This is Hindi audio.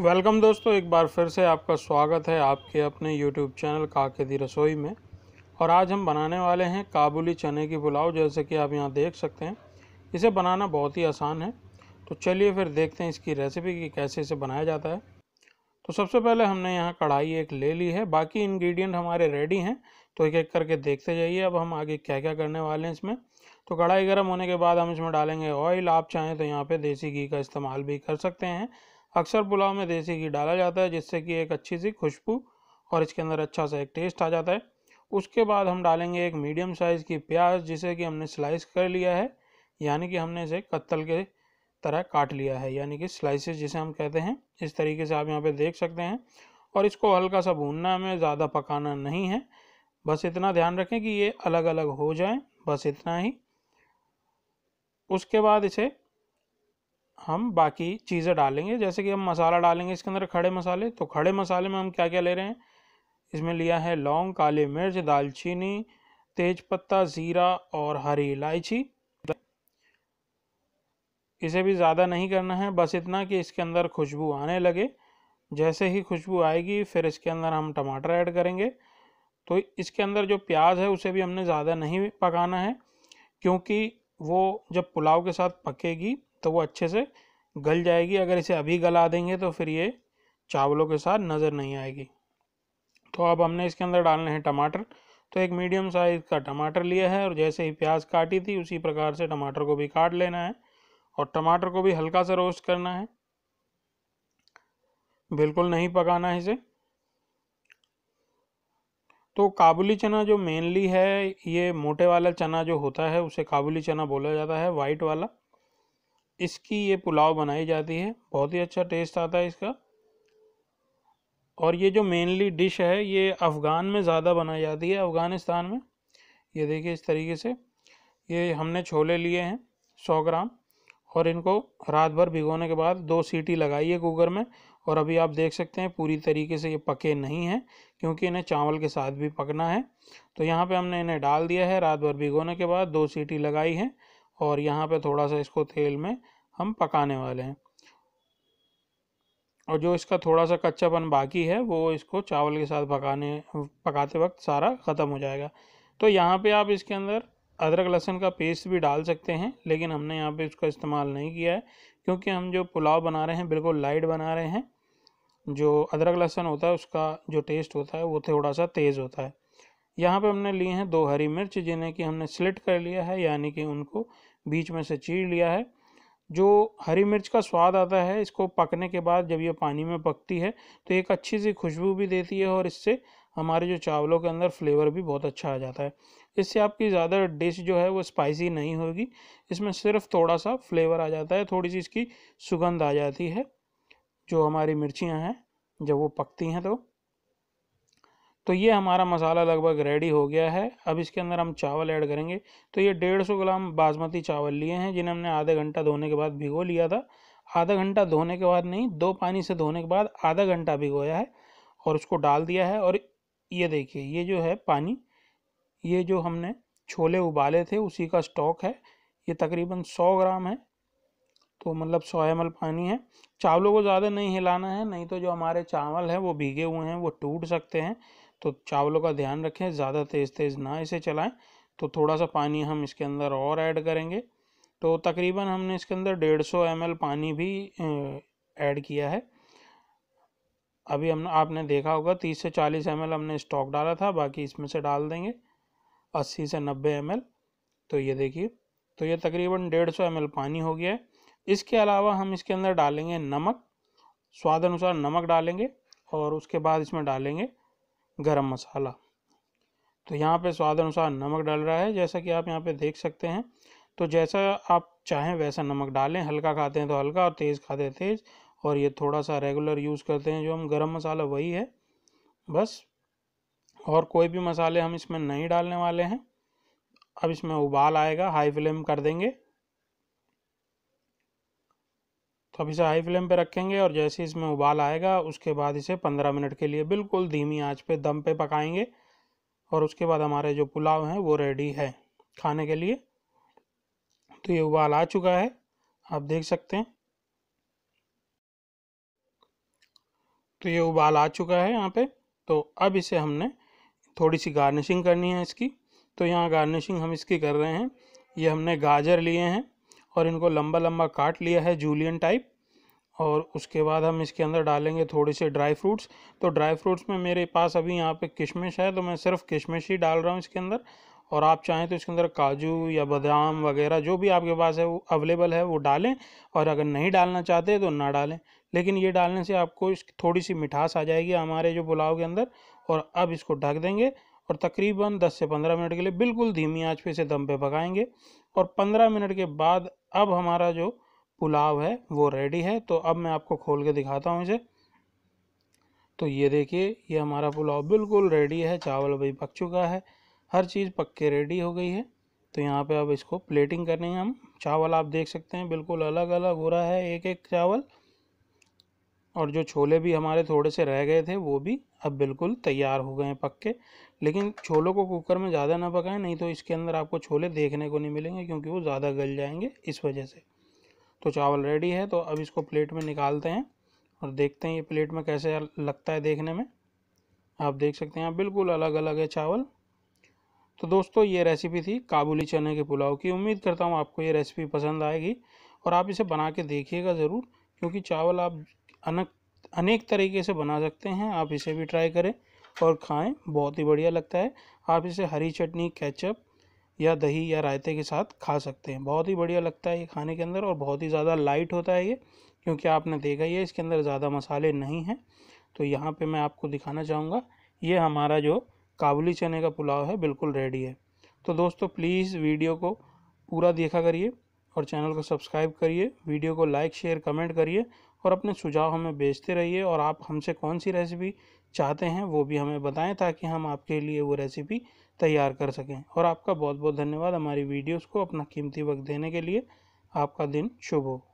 वेलकम दोस्तों, एक बार फिर से आपका स्वागत है आपके अपने यूट्यूब चैनल काके दी रसोई में। और आज हम बनाने वाले हैं काबुली चने की पुलाव, जैसे कि आप यहाँ देख सकते हैं। इसे बनाना बहुत ही आसान है। तो चलिए फिर देखते हैं इसकी रेसिपी कि कैसे इसे बनाया जाता है। तो सबसे पहले हमने यहाँ कढ़ाई एक ले ली है। बाकी इन्ग्रीडियंट हमारे रेडी हैं। तो एक एक करके देखते जाइए। अब हम आगे क्या क्या करने वाले हैं इसमें। तो कढ़ाई गर्म होने के बाद हम इसमें डालेंगे ऑयल आप चाहें तो यहाँ पे देसी घी का इस्तेमाल भी कर सकते हैं। अक्सर पुलाव में देसी घी डाला जाता है, जिससे कि एक अच्छी सी खुशबू और इसके अंदर अच्छा सा एक टेस्ट आ जाता है। उसके बाद हम डालेंगे एक मीडियम साइज़ की प्याज, जिसे कि हमने स्लाइस कर लिया है। यानी कि हमने इसे कत्तल के तरह काट लिया है। यानी कि स्लाइसेस जिसे हम कहते हैं। इस तरीके से आप यहाँ पे देख सकते हैं। और इसको हल्का सा भूनना हमें ज़्यादा पकाना नहीं है। बस इतना ध्यान रखें कि ये अलग अलग हो जाए। बस इतना ही। उसके बाद इसे हम बाकी चीज़ें डालेंगे। जैसे कि हम मसाला डालेंगे इसके अंदर खड़े मसाले तो खड़े मसाले में हम क्या क्या ले रहे हैं? इसमें लिया है लौंग, काली मिर्च, दालचीनी, तेज पत्ता, ज़ीरा और हरी इलायची। इसे भी ज़्यादा नहीं करना है, बस इतना कि इसके अंदर खुशबू आने लगे। जैसे ही खुशबू आएगी, फिर इसके अंदर हम टमाटर ऐड करेंगे। तो इसके अंदर जो प्याज है, उसे भी हमने ज़्यादा नहीं पकाना है, क्योंकि वो जब पुलाव के साथ पकेगी तो वो अच्छे से गल जाएगी। अगर इसे अभी गला देंगे तो फिर ये चावलों के साथ नज़र नहीं आएगी। तो अब हमने इसके अंदर डालने हैं टमाटर। तो एक मीडियम साइज़ का टमाटर लिया है और जैसे ही प्याज काटी थी, उसी प्रकार से टमाटर को भी काट लेना है और टमाटर को भी हल्का सा रोस्ट करना है। बिल्कुल नहीं पकाना है इसे। तो काबुली चना जो मेनली है, ये मोटे वाला चना जो होता है, उसे काबुली चना बोला जाता है वाइट वाला। इसकी ये पुलाव बनाई जाती है। बहुत ही अच्छा टेस्ट आता है इसका। और ये जो मेनली डिश है, ये अफ़गान में ज़्यादा बनाई जाती है, अफ़गानिस्तान में। ये देखिए इस तरीके से। ये हमने छोले लिए हैं, सौ ग्राम। और इनको रात भर भिगोने के बाद दो सीटी लगाई है कुकर में। और अभी आप देख सकते हैं, पूरी तरीके से ये पके नहीं हैं, क्योंकि इन्हें चावल के साथ भी पकना है। तो यहाँ पे हमने इन्हें डाल दिया है, रात भर भिगोने के बाद दो सीटी लगाई है। और यहाँ पे थोड़ा सा इसको तेल में हम पकाने वाले हैं। और जो इसका थोड़ा सा कच्चापन बाकी है, वो इसको चावल के साथ पकाने, पकाते वक्त सारा ख़त्म हो जाएगा। तो यहाँ पे आप इसके अंदर अदरक लहसुन का पेस्ट भी डाल सकते हैं, लेकिन हमने यहाँ पे उसका इस्तेमाल नहीं किया है, क्योंकि हम जो पुलाव बना रहे हैं, बिल्कुल लाइट बना रहे हैं, जो अदरक लहसुन होता है, उसका जो टेस्ट होता है, वो थोड़ा सा तेज़ होता है। यहाँ पे हमने लिए हैं दो हरी मिर्च, जिन्हें कि हमने स्लिट कर लिया है, यानी कि उनको बीच में से चीर लिया है। जो हरी मिर्च का स्वाद आता है, इसको पकने के बाद जब ये पानी में पकती है तो एक अच्छी सी खुशबू भी देती है और इससे हमारे जो चावलों के अंदर फ्लेवर भी बहुत अच्छा आ जाता है। इससे आपकी ज़्यादा डिश जो है वो स्पाइसी नहीं होगी। इसमें सिर्फ़ थोड़ा सा फ्लेवर आ जाता है, थोड़ी सी इसकी सुगंध आ जाती है, जो हमारी मिर्चियाँ हैं, जब वो पकती हैं तो। तो ये हमारा मसाला लगभग रेडी हो गया है। अब इसके अंदर हम चावल ऐड करेंगे। तो ये डेढ़ सौ ग्राम बासमती चावल लिए हैं, जिन्हें हमने आधे घंटा धोने के बाद भिगो लिया था। आधा घंटा धोने के बाद नहीं, दो पानी से धोने के बाद आधा घंटा भिगोया है और उसको डाल दिया है। और ये देखिए, ये जो है पानी, ये जो हमने छोले उबाले थे, उसी का स्टॉक है। ये तकरीबन सौ ग्राम है तो मतलब सौ एम पानी है। चावलों को ज़्यादा नहीं हिलाना है, नहीं तो जो हमारे चावल हैं, वो भीगे हुए हैं, वो टूट सकते हैं। तो चावलों का ध्यान रखें, ज़्यादा तेज़ तेज़ ना इसे चलाएँ। तो थोड़ा सा पानी हम इसके अंदर और ऐड करेंगे। तो तकरीबन हमने इसके अंदर डेढ़ सौ एमएल पानी भी ऐड किया है। अभी हम आपने देखा होगा, तीस से चालीस एमएल हमने स्टॉक डाला था, बाकी इसमें से डाल देंगे अस्सी से नब्बे एम तो ये देखिए तो ये तकरीबन डेढ़ सौ एम पानी हो गया है। इसके अलावा हम इसके अंदर डालेंगे नमक, स्वाद अनुसार नमक डालेंगे और उसके बाद इसमें डालेंगे गरम मसाला। तो यहाँ पे स्वाद अनुसार नमक डाल रहा है, जैसा कि आप यहाँ पे देख सकते हैं। तो जैसा आप चाहें वैसा नमक डालें, हल्का खाते हैं तो हल्का और तेज़ खाते हैं तेज़। और ये थोड़ा सा रेगुलर यूज़ करते हैं, जो हम गरम मसाला वही है। बस। और कोई भी मसाले हम इसमें नहीं डालने वाले हैं। अब इसमें उबाल आएगा हाई फ्लेम कर देंगे तो अब इसे हाई फ्लेम पे रखेंगे और जैसे इसमें उबाल आएगा, उसके बाद इसे पंद्रह मिनट के लिए बिल्कुल धीमी आँच पे, दम पे पकाएँगे। और उसके बाद हमारे जो पुलाव हैं, वो रेडी है खाने के लिए। तो ये उबाल आ चुका है। आप देख सकते हैं। तो ये उबाल आ चुका है यहाँ पे। तो अब इसे हमने थोड़ी सी गार्निशिंग करनी है इसकी। तो यहाँ गार्निशिंग हम इसकी कर रहे हैं। ये हमने गाजर लिए हैं और इनको लंबा लंबा काट लिया है जूलियन टाइप और उसके बाद हम इसके अंदर डालेंगे थोड़ी से ड्राई फ्रूट्स तो ड्राई फ्रूट्स में मेरे पास अभी यहाँ पे किशमिश है तो मैं सिर्फ़ किशमिश ही डाल रहा हूँ इसके अंदर। और आप चाहें तो इसके अंदर काजू या बादाम वगैरह जो भी आपके पास है, वो अवेलेबल है, वो डालें। और अगर नहीं डालना चाहते तो ना डालें। लेकिन ये डालने से आपको इस थोड़ी सी मिठास आ जाएगी हमारे जो पुलाव के अंदर। और अब इसको ढक देंगे और तकरीबन 10 से 15 मिनट के लिए बिल्कुल धीमी आँच पे इसे दम पे पकाएँगे। और 15 मिनट के बाद अब हमारा जो पुलाव है, वो रेडी है तो अब मैं आपको खोल के दिखाता हूँ इसे। तो ये देखिए, ये हमारा पुलाव बिल्कुल रेडी है, चावल अभी पक चुका है, हर चीज़ पक के रेडी हो गई है। तो यहाँ पे अब इसको प्लेटिंग करनी है हम। चावल आप देख सकते हैं, बिल्कुल अलग अलग हो रहा है एक एक चावल। और जो छोले भी हमारे थोड़े से रह गए थे, वो भी अब बिल्कुल तैयार हो गए हैं पक्के लेकिन छोलों को कुकर में ज़्यादा ना पकाएँ, नहीं तो इसके अंदर आपको छोले देखने को नहीं मिलेंगे, क्योंकि वो ज़्यादा गल जाएँगे इस वजह से। तो चावल रेडी है तो अब इसको प्लेट में निकालते हैं और देखते हैं ये प्लेट में कैसे लगता है देखने में। आप देख सकते हैं बिल्कुल अलग अलग है चावल। तो दोस्तों, ये रेसिपी थी काबुली चने के पुलाव की। उम्मीद करता हूँ आपको ये रेसिपी पसंद आएगी और आप इसे बना के देखिएगा ज़रूर, क्योंकि चावल आप अनेक अनेक तरीके से बना सकते हैं। आप इसे भी ट्राई करें और खाएँ, बहुत ही बढ़िया लगता है। आप इसे हरी चटनी केचप या दही या रायते के साथ खा सकते हैं। बहुत ही बढ़िया लगता है ये खाने के अंदर और बहुत ही ज़्यादा लाइट होता है ये, क्योंकि आपने देखा ही है इसके अंदर ज़्यादा मसाले नहीं हैं। तो यहाँ पे मैं आपको दिखाना चाहूँगा, ये हमारा जो काबुली चने का पुलाव है, बिल्कुल रेडी है। तो दोस्तों प्लीज़ वीडियो को पूरा देखा करिए और चैनल को सब्सक्राइब करिए वीडियो को लाइक शेयर कमेंट करिए और अपने सुझाव हमें भेजते रहिए और आप हमसे कौन सी रेसिपी चाहते हैं वो भी हमें बताएँ ताकि हम आपके लिए वो रेसिपी तैयार कर सकें। और आपका बहुत बहुत धन्यवाद हमारी वीडियोस को अपना कीमती वक्त देने के लिए। आपका दिन शुभ हो।